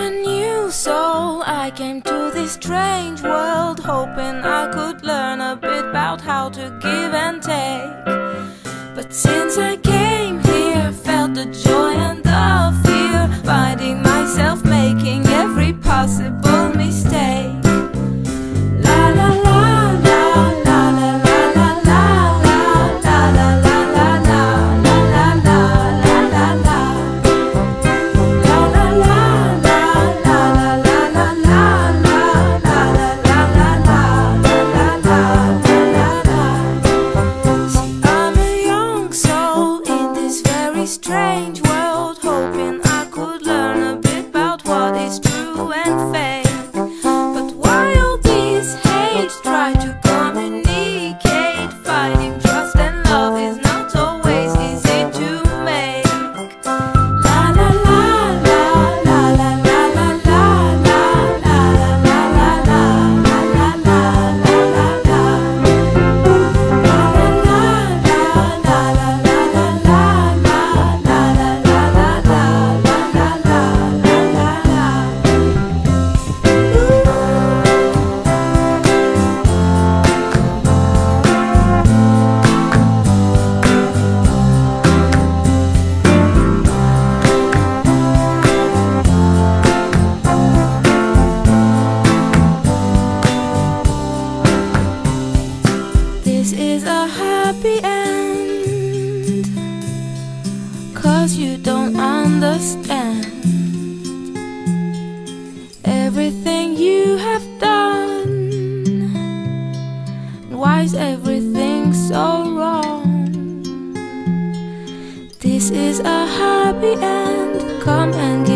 a new soul. I came to this strange world Hoping I could learn a bit about how to give and take. But since I came here, felt the joy very strange world, hoping Cause you don't understand everything you have done. Why is everything so wrong? This is a happy end. Come and